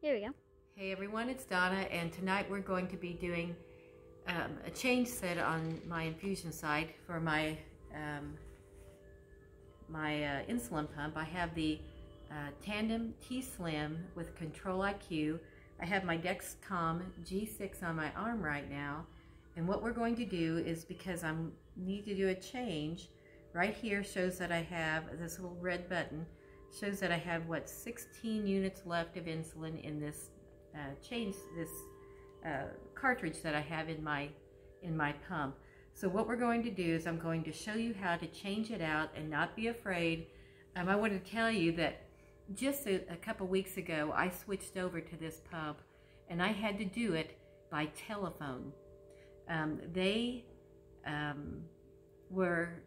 Here we go. Hey everyone, it's Donna, and tonight we're going to be doing um, a change set on my infusion site for my um, my uh, insulin pump. I have the uh, Tandem T-Slim with Control IQ. I have my Dexcom G6 on my arm right now, and what we're going to do is because I need to do a change, right here shows that I have this little red button, shows that I have, what, 16 units left of insulin in this uh, change, this uh, cartridge that I have in my, in my pump. So what we're going to do is I'm going to show you how to change it out and not be afraid. Um, I want to tell you that just a, a couple weeks ago, I switched over to this pump and I had to do it by telephone. Um, they um, were,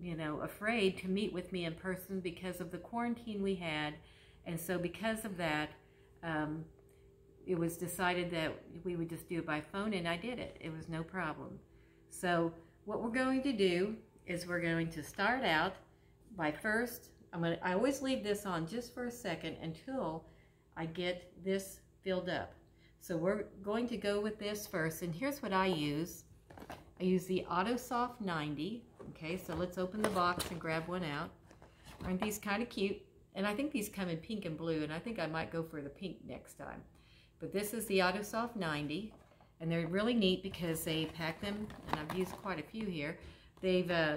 you know, afraid to meet with me in person because of the quarantine we had. And so because of that, um, it was decided that we would just do it by phone and I did it. It was no problem. So what we're going to do is we're going to start out by first, I'm to, I always leave this on just for a second until I get this filled up. So we're going to go with this first, and here's what I use. I use the AutoSoft 90. Okay, so let's open the box and grab one out. Aren't these kind of cute? And I think these come in pink and blue, and I think I might go for the pink next time. But this is the AutoSoft 90, and they're really neat because they pack them, and I've used quite a few here. They've uh,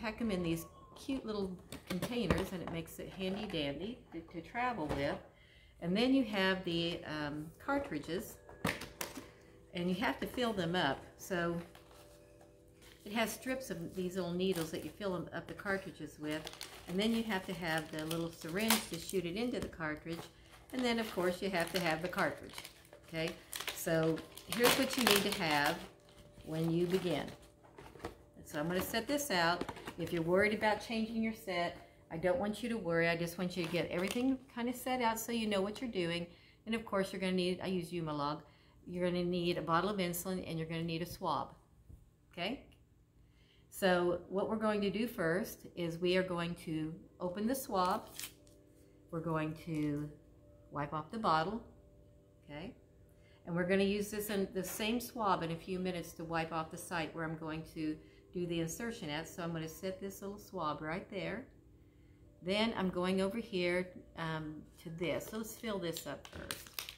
packed them in these cute little containers, and it makes it handy dandy to, to travel with. And then you have the um, cartridges, and you have to fill them up. So it has strips of these little needles that you fill up the cartridges with. And then you have to have the little syringe to shoot it into the cartridge. And then, of course, you have to have the cartridge. Okay, so here's what you need to have when you begin. So I'm going to set this out. If you're worried about changing your set, I don't want you to worry. I just want you to get everything kind of set out so you know what you're doing. And of course, you're going to need, I use Humalog, you're going to need a bottle of insulin and you're going to need a swab. Okay? So what we're going to do first is we are going to open the swab. We're going to wipe off the bottle. Okay? And we're going to use this in the same swab in a few minutes to wipe off the site where I'm going to do the insertion at. So I'm going to set this little swab right there. Then I'm going over here um, to this. So let's fill this up first.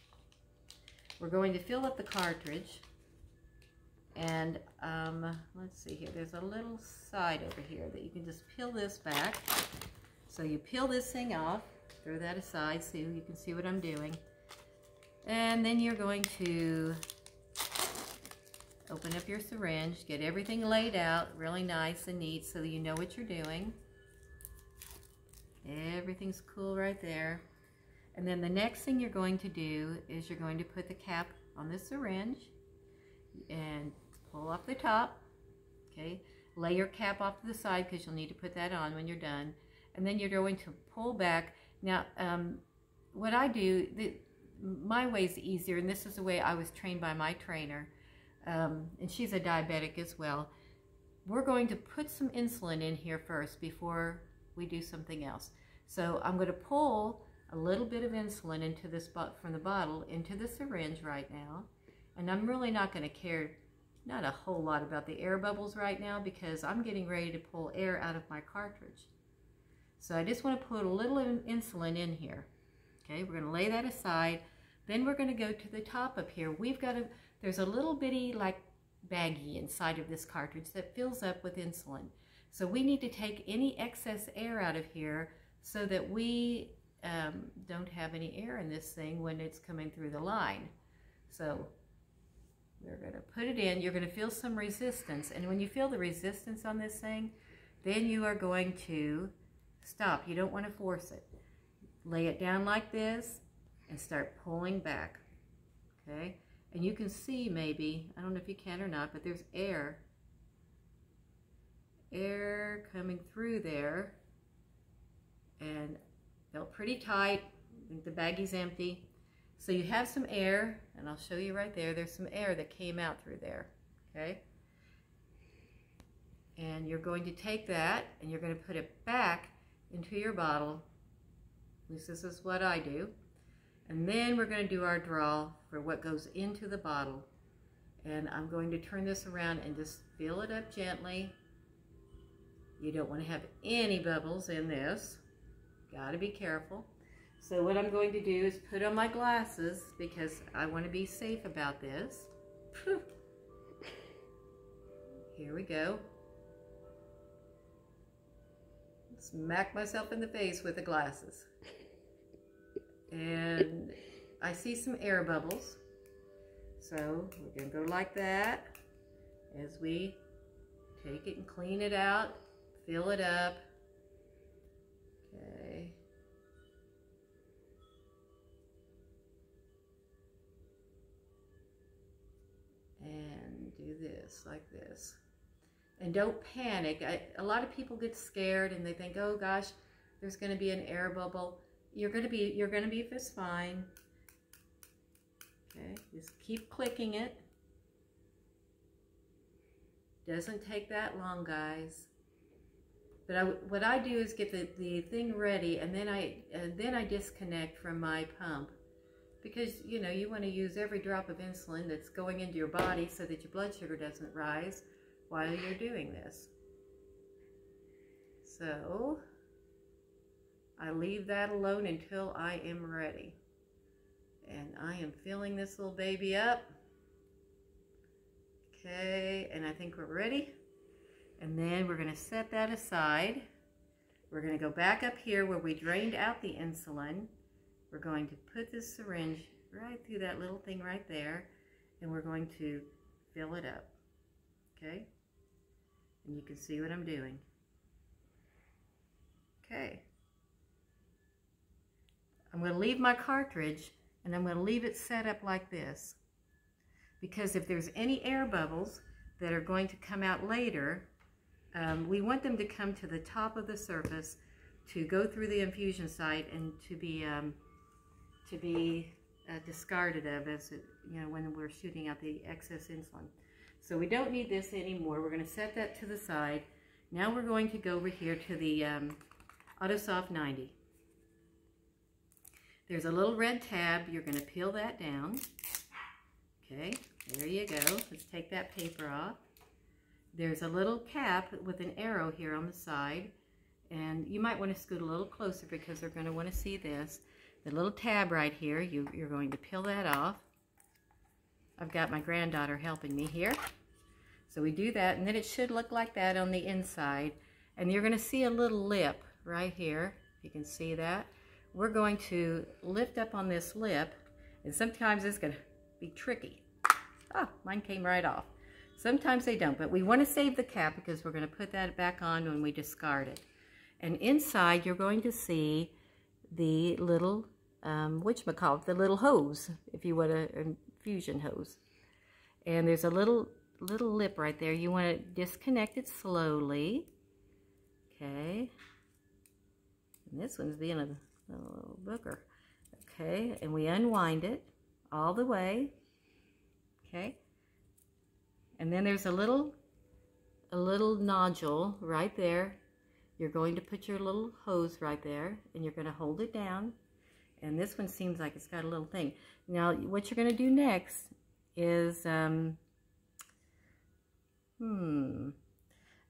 We're going to fill up the cartridge. And um, let's see here. There's a little side over here that you can just peel this back. So you peel this thing off. Throw that aside so you can see what I'm doing. And then you're going to open up your syringe, get everything laid out really nice and neat so you know what you're doing. Everything's cool right there. And then the next thing you're going to do is you're going to put the cap on the syringe and pull off the top. Okay, lay your cap off to the side because you'll need to put that on when you're done. And then you're going to pull back. Now, um, what I do, the, my way is easier, and this is the way I was trained by my trainer, um, and she's a diabetic as well. We're going to put some insulin in here first before we do something else. So I'm going to pull a little bit of insulin into this from the bottle into the syringe right now, and I'm really not going to care not a whole lot about the air bubbles right now because I'm getting ready to pull air out of my cartridge. So I just want to put a little insulin in here. Okay, we're going to lay that aside. Then we're going to go to the top up here. We've got a, there's a little bitty like baggie inside of this cartridge that fills up with insulin. So we need to take any excess air out of here so that we um, don't have any air in this thing when it's coming through the line. So we're going to put it in. You're going to feel some resistance. And when you feel the resistance on this thing, then you are going to stop. You don't want to force it lay it down like this and start pulling back, okay? And you can see maybe, I don't know if you can or not, but there's air, air coming through there and felt pretty tight. The baggie's empty. So you have some air, and I'll show you right there. There's some air that came out through there, okay? And you're going to take that and you're going to put it back into your bottle at least this is what I do. And then we're going to do our draw for what goes into the bottle. And I'm going to turn this around and just fill it up gently. You don't want to have any bubbles in this. Got to be careful. So what I'm going to do is put on my glasses because I want to be safe about this. Here we go. Smack myself in the face with the glasses. And I see some air bubbles. So we're going to go like that as we take it and clean it out, fill it up. This like this. And don't panic. I, a lot of people get scared and they think, oh gosh, there's going to be an air bubble. You're going to be, you're going to be just fine. Okay, just keep clicking it. Doesn't take that long, guys. But I, what I do is get the, the thing ready and then I, and then I disconnect from my pump. Because, you know, you want to use every drop of insulin that's going into your body so that your blood sugar doesn't rise while you're doing this. So, I leave that alone until I am ready. And I am filling this little baby up. Okay, and I think we're ready. And then we're going to set that aside. We're going to go back up here where we drained out the insulin. We're going to put this syringe right through that little thing right there. And we're going to fill it up. Okay? And you can see what I'm doing. Okay. I'm going to leave my cartridge and I'm going to leave it set up like this. Because if there's any air bubbles that are going to come out later, um, we want them to come to the top of the surface to go through the infusion site and to be um, to be uh, discarded of as it, you know when we're shooting out the excess insulin. So we don't need this anymore. We're going to set that to the side. Now we're going to go over here to the um, AutoSoft 90. There's a little red tab. You're going to peel that down. Okay, there you go. Let's take that paper off. There's a little cap with an arrow here on the side. And you might want to scoot a little closer because they're going to want to see this. The little tab right here, you, you're going to peel that off. I've got my granddaughter helping me here. So we do that, and then it should look like that on the inside. And you're going to see a little lip right here. You can see that we're going to lift up on this lip, and sometimes it's going to be tricky. Oh, mine came right off. Sometimes they don't, but we want to save the cap because we're going to put that back on when we discard it. And inside, you're going to see the little, um, whatchamacallit, the little hose, if you want a infusion hose. And there's a little, little lip right there. You want to disconnect it slowly. Okay. And this one's being a a little booger. Okay, and we unwind it all the way. Okay, and then there's a little, a little nodule right there. You're going to put your little hose right there, and you're going to hold it down. And this one seems like it's got a little thing. Now, what you're going to do next is, um, hmm,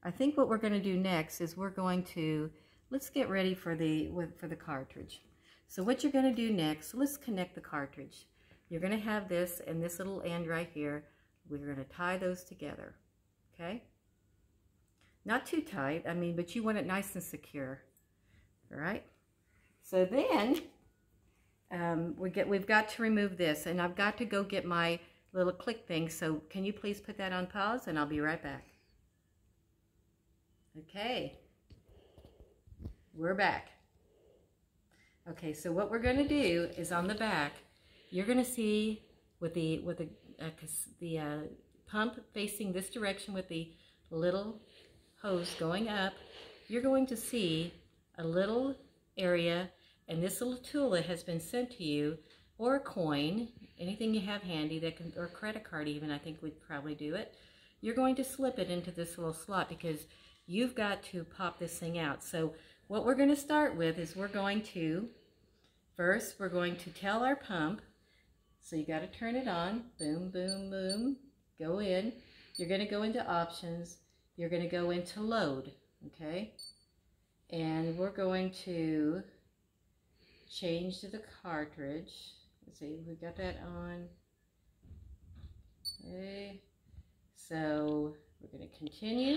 I think what we're going to do next is we're going to let's get ready for the for the cartridge. So what you're going to do next, let's connect the cartridge. You're going to have this and this little end right here. We're going to tie those together, okay? Not too tight, I mean, but you want it nice and secure, all right? So then, um, we get, we've got to remove this, and I've got to go get my little click thing, so can you please put that on pause, and I'll be right back. Okay we're back. Okay, so what we're going to do is on the back, you're going to see with the with the uh, the uh, pump facing this direction with the little hose going up, you're going to see a little area and this little tool that has been sent to you or a coin, anything you have handy that can, or credit card even, I think we'd probably do it. You're going to slip it into this little slot because you've got to pop this thing out. So what we're going to start with is we're going to First, we're going to tell our pump. So you got to turn it on. Boom, boom, boom. Go in. You're going to go into options. You're going to go into load. Okay. And we're going to change to the cartridge. Let's see, we got that on. Okay. So we're going to continue.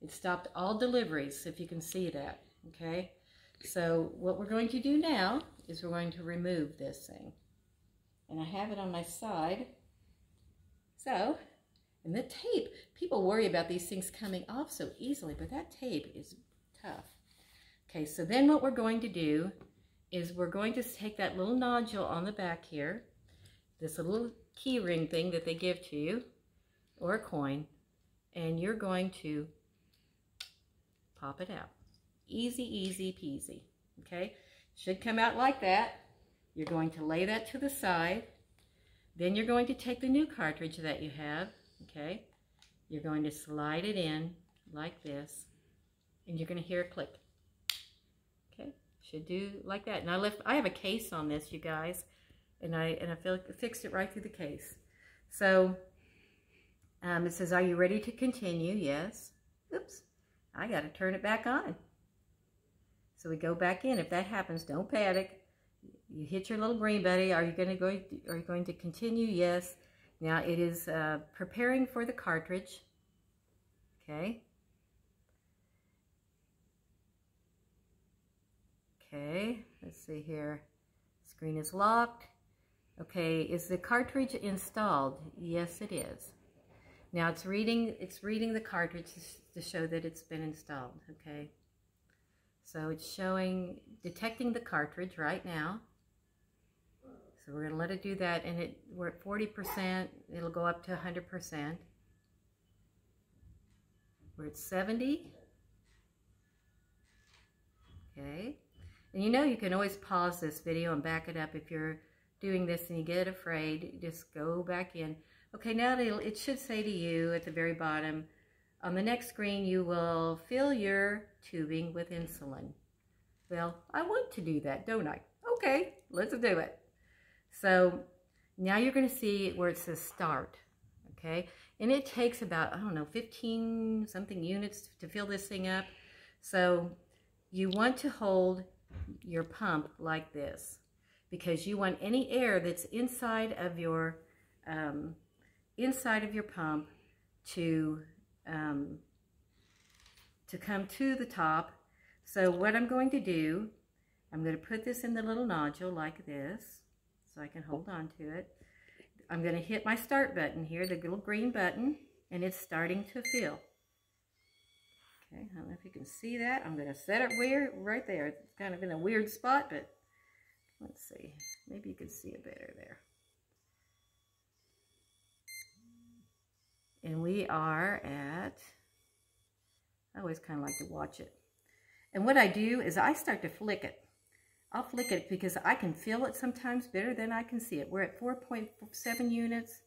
It stopped all deliveries, if you can see that. Okay. So what we're going to do now is we're going to remove this thing. And I have it on my side. So, and the tape, people worry about these things coming off so easily, but that tape is tough. Okay, so then what we're going to do is we're going to take that little nodule on the back here, this little key ring thing that they give to you, or a coin, and you're going to pop it out. Easy, easy peasy, okay? Should come out like that. You're going to lay that to the side. Then you're going to take the new cartridge that you have, okay? You're going to slide it in like this, and you're going to hear a click. Do like that. And I left, I have a case on this, you guys, and I and I feel, fixed it right through the case. So um, it says, "Are you ready to continue?" Yes. Oops, I got to turn it back on. So we go back in. If that happens, don't panic. You hit your little green buddy. Are you going to go? Are you going to continue? Yes. Now it is uh, preparing for the cartridge. Okay. Okay. Let's see here. Screen is locked. Okay. Is the cartridge installed? Yes, it is. Now it's reading. It's reading the cartridge to show that it's been installed. Okay. So it's showing, detecting the cartridge right now. So we're going to let it do that, and it we're at 40%. It'll go up to 100%. We're at 70. Okay. And you know you can always pause this video and back it up if you're doing this and you get afraid. Just go back in. Okay, now it should say to you at the very bottom, on the next screen, you will fill your tubing with insulin. Well, I want to do that, don't I? Okay, let's do it. So now you're going to see where it says start, okay? And it takes about, I don't know, 15 something units to fill this thing up. So you want to hold your pump like this because you want any air that's inside of your um, inside of your pump to um, to come to the top. So what I'm going to do, I'm going to put this in the little nodule like this, so I can hold on to it. I'm going to hit my start button here, the little green button, and it's starting to fill. Okay, I don't know if you can see that. I'm going to set it weird right there. It's kind of in a weird spot, but let's see. Maybe you can see it better there. And we are at, I always kind of like to watch it. And what I do is I start to flick it. I'll flick it because I can feel it sometimes better than I can see it. We're at 4.7 units,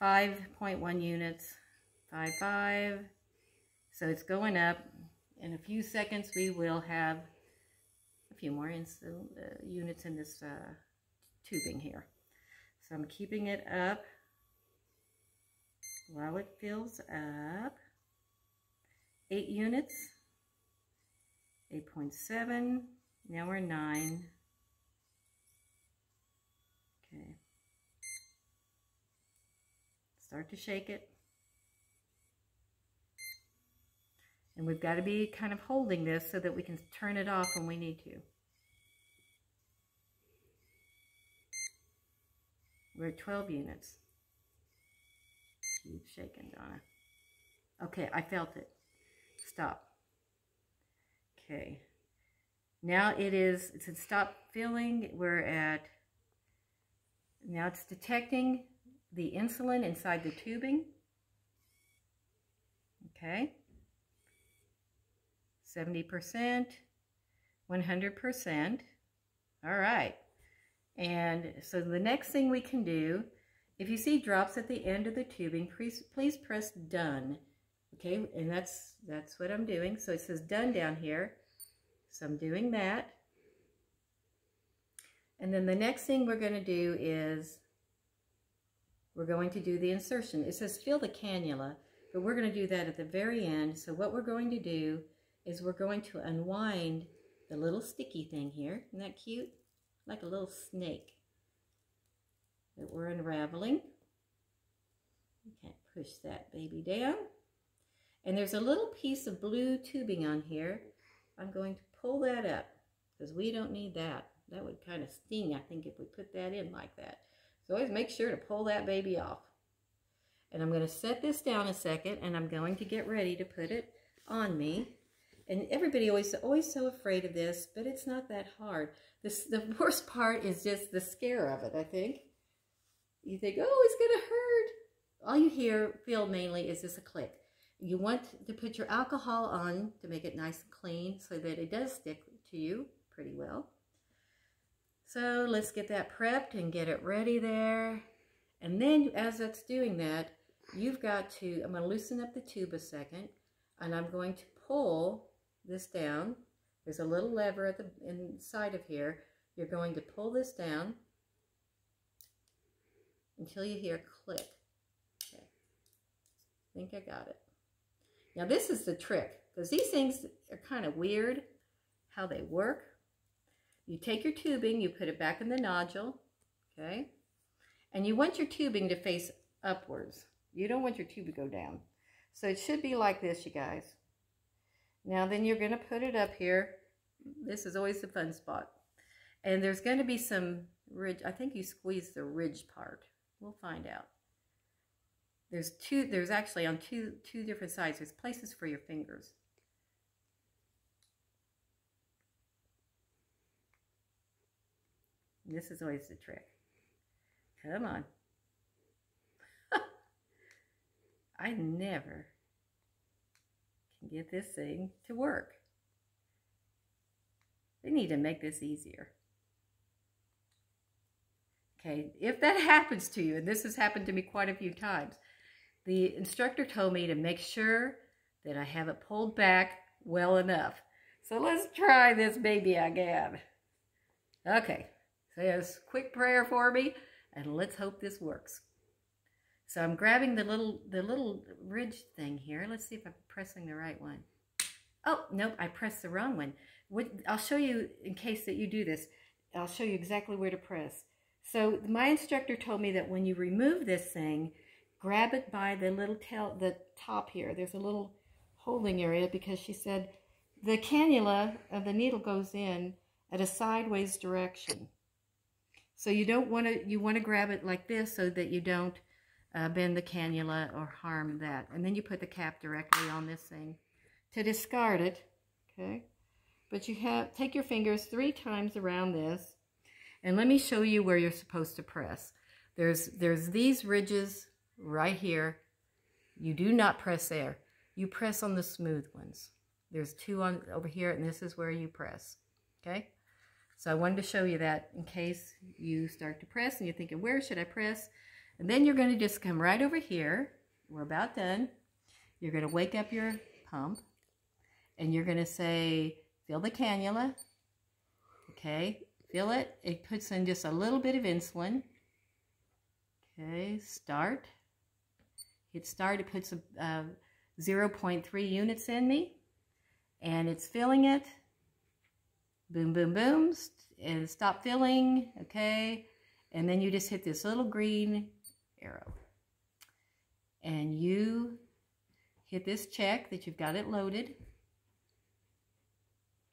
5.1 units, 5.5. So it's going up. In a few seconds, we will have a few more uh, units in this uh, tubing here. So I'm keeping it up while it fills up. 8 units, 8.7, now we're 9. Okay. Start to shake it. And we've got to be kind of holding this so that we can turn it off when we need to. We're at 12 units. Keep shaking, Donna. Okay, I felt it. Stop. Okay. Now it is, it said stop filling. We're at, now it's detecting the insulin inside the tubing. Okay. 70%, 100%. All right. And so the next thing we can do if you see drops at the end of the tubing, please, please press done. Okay, and that's, that's what I'm doing. So it says done down here. So I'm doing that. And then the next thing we're going to do is we're going to do the insertion. It says fill the cannula, but we're going to do that at the very end. So what we're going to do is we're going to unwind the little sticky thing here. Isn't that cute? Like a little snake that we're unraveling. You can't push that baby down. And there's a little piece of blue tubing on here. I'm going to pull that up because we don't need that. That would kind of sting, I think, if we put that in like that. So always make sure to pull that baby off. And I'm going to set this down a second, and I'm going to get ready to put it on me. And everybody always always so afraid of this, but it's not that hard. This the worst part is just the scare of it, I think. You think, oh, it's going to hurt. All you hear, feel mainly, is just a click. You want to put your alcohol on to make it nice and clean so that it does stick to you pretty well. So let's get that prepped and get it ready there. And then as it's doing that, you've got to, I'm going to loosen up the tube a second, and I'm going to pull this down. There's a little lever at the inside of here. You're going to pull this down until you hear click. Okay. I think I got it. Now this is the trick, because these things are kind of weird how they work. You take your tubing, you put it back in the nodule, okay? And you want your tubing to face upwards. You don't want your tube to go down. So it should be like this, you guys. Now then you're going to put it up here. This is always the fun spot. And there's going to be some ridge. I think you squeeze the ridge part. We'll find out. There's two, there's actually on two, two different sides, there's places for your fingers. This is always the trick. Come on. I never can get this thing to work. They need to make this easier. Okay, if that happens to you, and this has happened to me quite a few times, the instructor told me to make sure that I have it pulled back well enough. So let's try this baby again. Okay, says quick prayer for me, and let's hope this works. So I'm grabbing the little the little ridge thing here. Let's see if I'm pressing the right one. Oh, nope, I pressed the wrong one. I'll show you, in case that you do this, I'll show you exactly where to press. So my instructor told me that when you remove this thing, grab it by the little tail, the top here. There's a little holding area because she said the cannula of the needle goes in at a sideways direction. So you don't want to, you want to grab it like this so that you don't uh, bend the cannula or harm that. And then you put the cap directly on this thing. To discard it, okay, but you have, take your fingers three times around this, and let me show you where you're supposed to press. There's, there's these ridges right here. You do not press there. You press on the smooth ones. There's two on over here, and this is where you press. Okay? So I wanted to show you that in case you start to press and you're thinking, where should I press? And then you're going to just come right over here. We're about done. You're going to wake up your pump, and you're going to say, fill the cannula. Okay, fill it. It puts in just a little bit of insulin. Okay, start. Hit start, it puts a, uh, 0.3 units in me, and it's filling it. Boom, boom, boom, and stop filling, okay? And then you just hit this little green arrow. And you hit this check that you've got it loaded.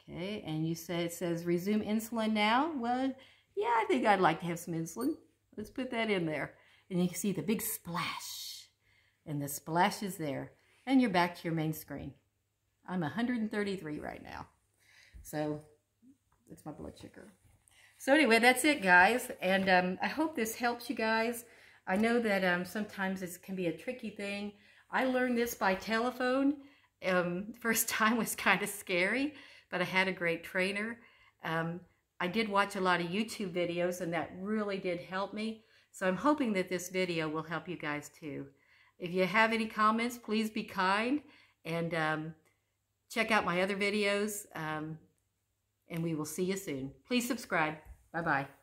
Okay, and you say it says resume insulin now. Well, yeah, I think I'd like to have some insulin. Let's put that in there. And you can see the big splash and the splash is there. And you're back to your main screen. I'm 133 right now. So it's my blood sugar. So anyway, that's it, guys. And um, I hope this helps you guys. I know that um, sometimes it can be a tricky thing. I learned this by telephone. Um, first time was kind of scary, but I had a great trainer. Um, I did watch a lot of YouTube videos, and that really did help me. So I'm hoping that this video will help you guys too. If you have any comments, please be kind and um, check out my other videos. Um, and we will see you soon. Please subscribe. Bye-bye.